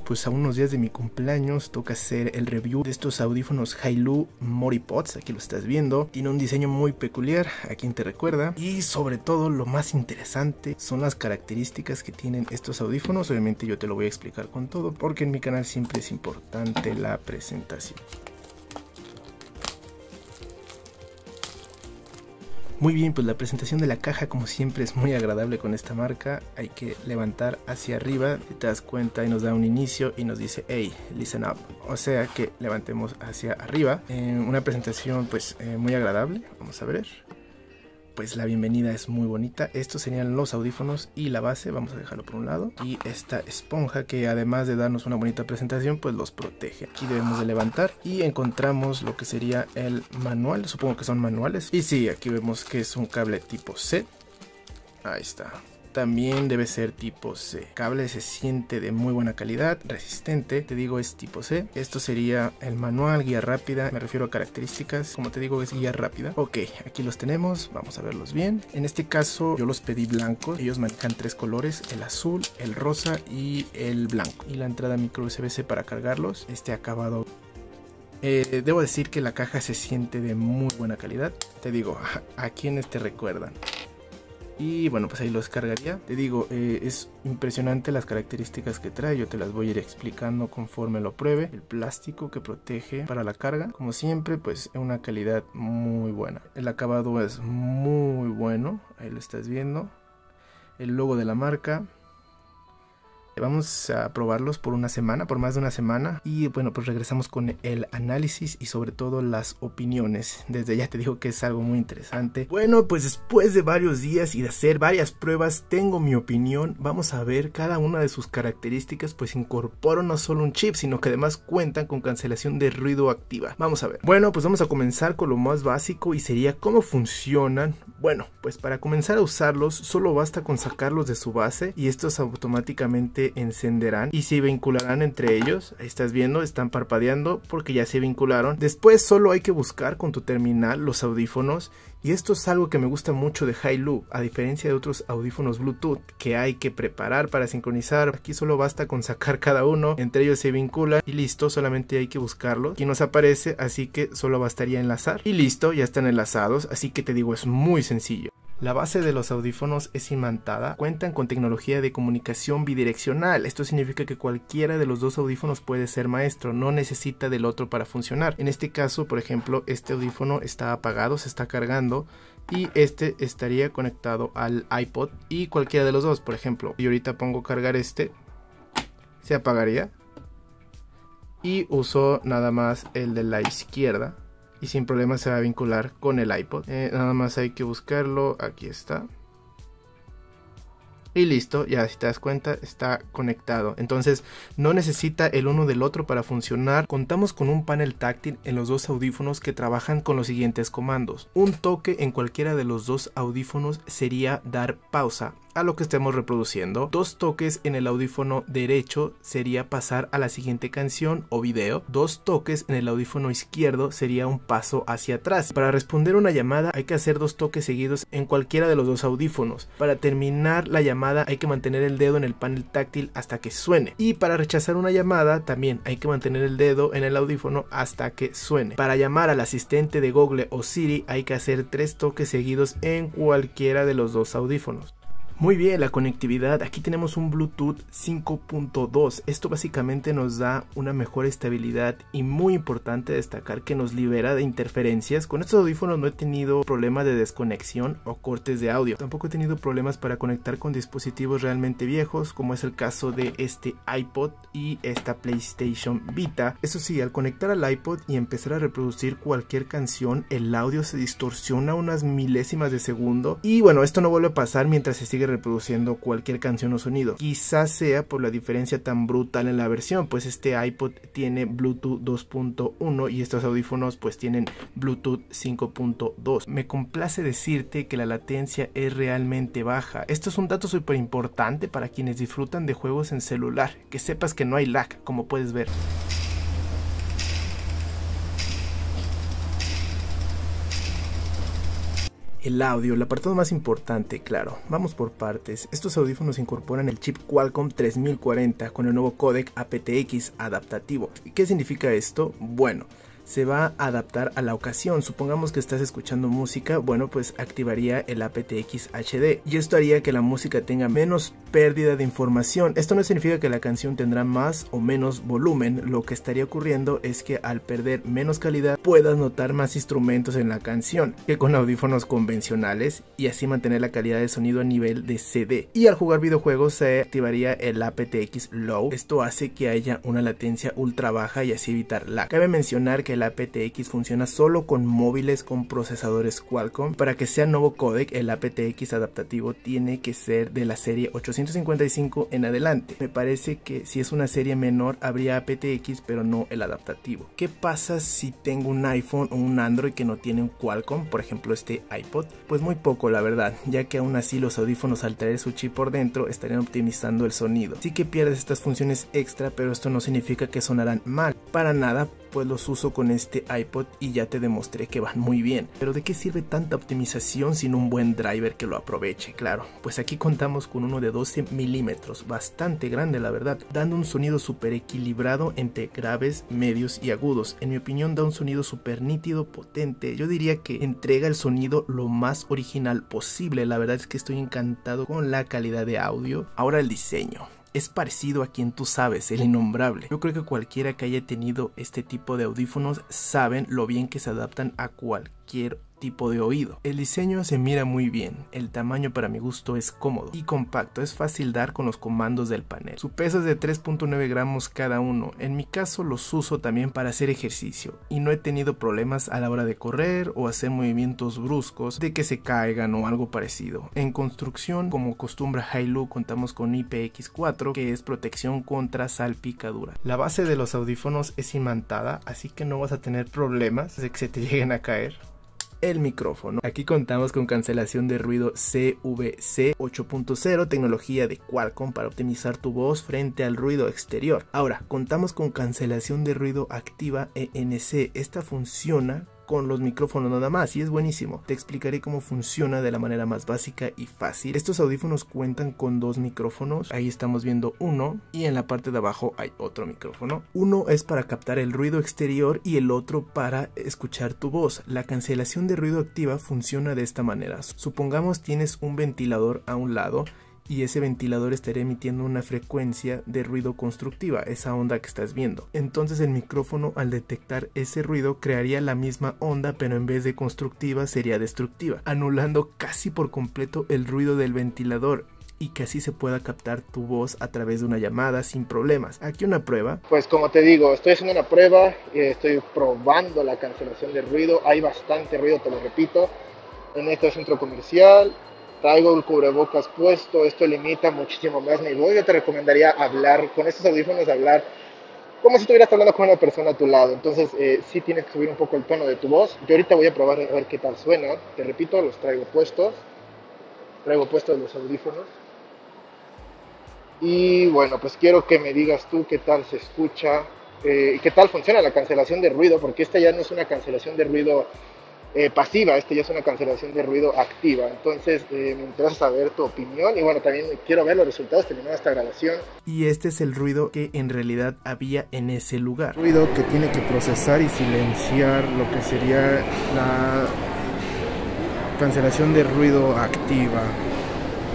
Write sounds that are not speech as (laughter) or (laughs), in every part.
pues a unos días de mi cumpleaños toca hacer el review de estos audífonos Hailu Moripods, aquí lo estás viendo. Tiene un diseño muy peculiar, a quien te recuerda. Y sobre todo lo más interesante son las características que tienen estos audífonos. Obviamente yo te lo voy a explicar con todo porque en mi canal siempre es importante la presentación. Muy bien, pues la presentación de la caja como siempre es muy agradable con esta marca. Hay que levantar hacia arriba, te das cuenta y nos da un inicio y nos dice hey, listen up. O sea que levantemos hacia arriba. En una presentación pues eh, muy agradable, vamos a ver pues la bienvenida es muy bonita. Estos serían los audífonos y la base, vamos a dejarlo por un lado. Y esta esponja que además de darnos una bonita presentación, pues los protege. Aquí debemos de levantar y encontramos lo que sería el manual, supongo que son manuales. Y sí, aquí vemos que es un cable tipo C. Ahí está también debe ser tipo C. cable se siente de muy buena calidad, resistente, te digo es tipo C. Esto sería el manual, guía rápida, me refiero a características, como te digo es guía rápida. Ok, aquí los tenemos, vamos a verlos bien. En este caso yo los pedí blancos, ellos manejan tres colores, el azul, el rosa y el blanco. Y la entrada micro USB-C para cargarlos, este acabado eh, debo decir que la caja se siente de muy buena calidad. Te digo, (laughs) a quienes te recuerdan. Y bueno, pues ahí los cargaría. Te digo, eh, es impresionante las características que trae. Yo te las voy a ir explicando conforme lo pruebe. El plástico que protege para la carga. Como siempre, pues es una calidad muy buena. El acabado es muy bueno. Ahí lo estás viendo. El logo de la marca. Vamos a probarlos por una semana, por más de una semana. Y bueno, pues regresamos con el análisis y sobre todo las opiniones. Desde ya te digo que es algo muy interesante. Bueno, pues después de varios días y de hacer varias pruebas, tengo mi opinión. Vamos a ver cada una de sus características, pues incorporan no solo un chip, sino que además cuentan con cancelación de ruido activa. Vamos a ver. Bueno, pues vamos a comenzar con lo más básico y sería cómo funcionan. Bueno, pues para comenzar a usarlos, solo basta con sacarlos de su base y estos automáticamente encenderán y se vincularán entre ellos. Ahí estás viendo, están parpadeando porque ya se vincularon. Después solo hay que buscar con tu terminal los audífonos y esto es algo que me gusta mucho de Hailu, a diferencia de otros audífonos Bluetooth que hay que preparar para sincronizar. Aquí solo basta con sacar cada uno, entre ellos se vincula y listo, solamente hay que buscarlos. Aquí nos aparece, así que solo bastaría enlazar y listo, ya están enlazados, así que te digo es muy sencillo. La base de los audífonos es imantada, cuentan con tecnología de comunicación bidireccional. Esto significa que cualquiera de los dos audífonos puede ser maestro, no necesita del otro para funcionar. En este caso, por ejemplo, este audífono está apagado, se está cargando y este estaría conectado al iPod y cualquiera de los dos. Por ejemplo, yo ahorita pongo cargar este, se apagaría y uso nada más el de la izquierda y sin problema se va a vincular con el iPod. Eh, nada más hay que buscarlo, aquí está. Y listo, ya si te das cuenta está conectado. Entonces no necesita el uno del otro para funcionar. Contamos con un panel táctil en los dos audífonos que trabajan con los siguientes comandos. Un toque en cualquiera de los dos audífonos sería dar pausa a lo que estemos reproduciendo. Dos toques en el audífono derecho sería pasar a la siguiente canción o video. Dos toques en el audífono izquierdo sería un paso hacia atrás. Para responder una llamada hay que hacer dos toques seguidos en cualquiera de los dos audífonos. Para terminar la llamada hay que mantener el dedo en el panel táctil hasta que suene. Y para rechazar una llamada también hay que mantener el dedo en el audífono hasta que suene. Para llamar al asistente de Google o Siri hay que hacer tres toques seguidos en cualquiera de los dos audífonos. Muy bien, la conectividad. Aquí tenemos un Bluetooth 5.2. Esto básicamente nos da una mejor estabilidad y muy importante destacar que nos libera de interferencias. Con estos audífonos no he tenido problemas de desconexión o cortes de audio. Tampoco he tenido problemas para conectar con dispositivos realmente viejos, como es el caso de este iPod y esta PlayStation Vita. Eso sí, al conectar al iPod y empezar a reproducir cualquier canción, el audio se distorsiona unas milésimas de segundo. Y bueno, esto no vuelve a pasar mientras se sigue reproduciendo cualquier canción o sonido. Quizás sea por la diferencia tan brutal en la versión, pues este iPod tiene Bluetooth 2.1 y estos audífonos pues tienen Bluetooth 5.2. Me complace decirte que la latencia es realmente baja. Esto es un dato súper importante para quienes disfrutan de juegos en celular, que sepas que no hay lag, como puedes ver. El audio, el apartado más importante, claro. Vamos por partes. Estos audífonos incorporan el chip Qualcomm 3040 con el nuevo codec aptX adaptativo. ¿Qué significa esto? Bueno, se va a adaptar a la ocasión. Supongamos que estás escuchando música, bueno, pues activaría el aptX HD y esto haría que la música tenga menos pérdida de información. Esto no significa que la canción tendrá más o menos volumen, lo que estaría ocurriendo es que al perder menos calidad puedas notar más instrumentos en la canción que con audífonos convencionales y así mantener la calidad de sonido a nivel de CD. Y al jugar videojuegos se activaría el aptX Low. Esto hace que haya una latencia ultra baja y así evitar lag. Cabe mencionar que el aptX funciona solo con móviles con procesadores Qualcomm. Para que sea nuevo codec, el aptX adaptativo tiene que ser de la serie 855 en adelante. Me parece que si es una serie menor habría aptX pero no el adaptativo. ¿Qué pasa si tengo un iPhone o un Android que no tiene un Qualcomm? Por ejemplo este iPod. Pues muy poco la verdad, ya que aún así los audífonos al traer su chip por dentro estarían optimizando el sonido. Sí que pierdes estas funciones extra pero esto no significa que sonarán mal. Para nada pues los uso con este iPod y ya te demostré que van muy bien. Pero ¿de qué sirve tanta optimización sin un buen driver que lo aproveche? Claro, pues aquí contamos con uno de 12 milímetros, bastante grande la verdad, dando un sonido súper equilibrado entre graves, medios y agudos. En mi opinión da un sonido súper nítido, potente. Yo diría que entrega el sonido lo más original posible. La verdad es que estoy encantado con la calidad de audio. Ahora el diseño es parecido a quien tú sabes, el innombrable. Yo creo que cualquiera que haya tenido este tipo de audífonos saben lo bien que se adaptan a cualquier de oído. El diseño se mira muy bien, el tamaño para mi gusto es cómodo y compacto, es fácil dar con los comandos del panel. Su peso es de 3.9 gramos cada uno, en mi caso los uso también para hacer ejercicio y no he tenido problemas a la hora de correr o hacer movimientos bruscos de que se caigan o algo parecido. En construcción, como acostumbra Hailu, contamos con IPX4 que es protección contra salpicadura. La base de los audífonos es imantada, así que no vas a tener problemas de que se te lleguen a caer el micrófono. Aquí contamos con cancelación de ruido CVC 8.0, tecnología de Qualcomm para optimizar tu voz frente al ruido exterior. Ahora, contamos con cancelación de ruido activa ENC. Esta funciona con los micrófonos nada más y es buenísimo. Te explicaré cómo funciona de la manera más básica y fácil. Estos audífonos cuentan con dos micrófonos. Ahí estamos viendo uno y en la parte de abajo hay otro micrófono. Uno es para captar el ruido exterior y el otro para escuchar tu voz. La cancelación de ruido activa funciona de esta manera. Supongamos tienes un ventilador a un lado y ese ventilador estaría emitiendo una frecuencia de ruido constructiva, esa onda que estás viendo. Entonces el micrófono al detectar ese ruido crearía la misma onda pero en vez de constructiva sería destructiva, anulando casi por completo el ruido del ventilador y que así se pueda captar tu voz a través de una llamada sin problemas. Aquí una prueba. Pues como te digo, estoy haciendo una prueba, eh, estoy probando la cancelación de ruido, hay bastante ruido, te lo repito, en este centro comercial, traigo el cubrebocas puesto, esto limita muchísimo más mi voz. Yo te recomendaría hablar con estos audífonos, hablar como si estuvieras hablando con una persona a tu lado. Entonces, eh, sí tienes que subir un poco el tono de tu voz. Yo ahorita voy a probar a ver qué tal suena. Te repito, los traigo puestos. Traigo puestos los audífonos. Y bueno, pues quiero que me digas tú qué tal se escucha eh, qué tal funciona la cancelación de ruido, porque esta ya no es una cancelación de ruido eh, pasiva, este ya es una cancelación de ruido activa. Entonces eh, me interesa saber tu opinión y bueno, también quiero ver los resultados terminada esta grabación. Y este es el ruido que en realidad había en ese lugar. Ruido que tiene que procesar y silenciar lo que sería la cancelación de ruido activa.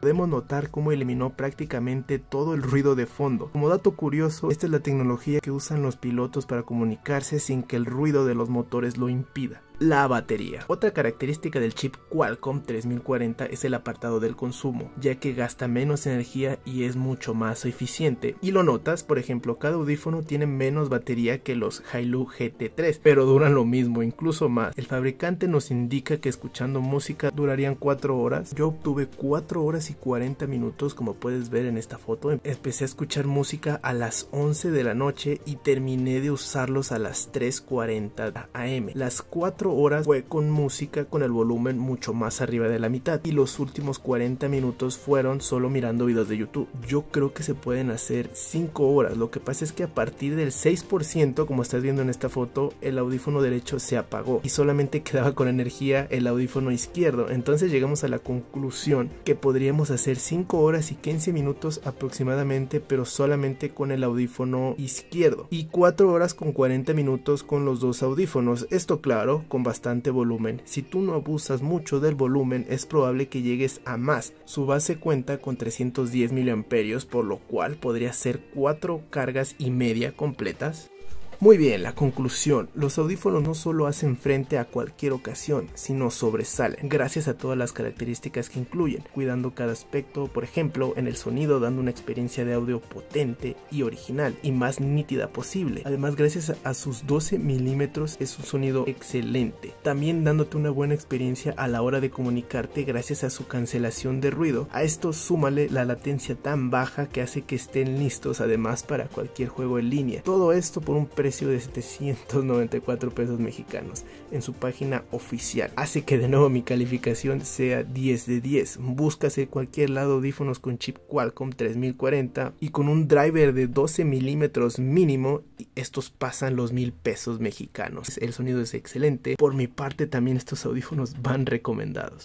Podemos notar cómo eliminó prácticamente todo el ruido de fondo. Como dato curioso, esta es la tecnología que usan los pilotos para comunicarse sin que el ruido de los motores lo impida la batería. Otra característica del chip Qualcomm 3040 es el apartado del consumo, ya que gasta menos energía y es mucho más eficiente. Y lo notas, por ejemplo, cada audífono tiene menos batería que los Hailu GT3, pero duran lo mismo, incluso más. El fabricante nos indica que escuchando música durarían 4 horas. Yo obtuve 4 horas y 40 minutos, como puedes ver en esta foto. Empecé a escuchar música a las 11 de la noche y terminé de usarlos a las 3.40 am. Las 4 4 horas fue con música con el volumen mucho más arriba de la mitad y los últimos 40 minutos fueron solo mirando videos de YouTube. Yo creo que se pueden hacer 5 horas, lo que pasa es que a partir del 6%, como estás viendo en esta foto, el audífono derecho se apagó y solamente quedaba con energía el audífono izquierdo. Entonces llegamos a la conclusión que podríamos hacer 5 horas y 15 minutos aproximadamente, pero solamente con el audífono izquierdo y 4 horas con 40 minutos con los dos audífonos. Esto claro, con bastante volumen. Si tú no abusas mucho del volumen, es probable que llegues a más. Su base cuenta con 310 mAh, por lo cual podría ser 4 cargas y media completas muy bien, la conclusión. Los audífonos no solo hacen frente a cualquier ocasión, sino sobresalen, gracias a todas las características que incluyen, cuidando cada aspecto, por ejemplo, en el sonido dando una experiencia de audio potente y original y más nítida posible. Además, gracias a sus 12 milímetros es un sonido excelente. También dándote una buena experiencia a la hora de comunicarte gracias a su cancelación de ruido. A esto súmale la latencia tan baja que hace que estén listos además para cualquier juego en línea. Todo esto por un precio de 794 pesos mexicanos en su página oficial. Hace que de nuevo mi calificación sea 10 de 10. Búscase cualquier lado audífonos con chip Qualcomm 3040 y con un driver de 12 milímetros mínimo. Estos pasan los mil pesos mexicanos. El sonido es excelente. Por mi parte también estos audífonos van recomendados.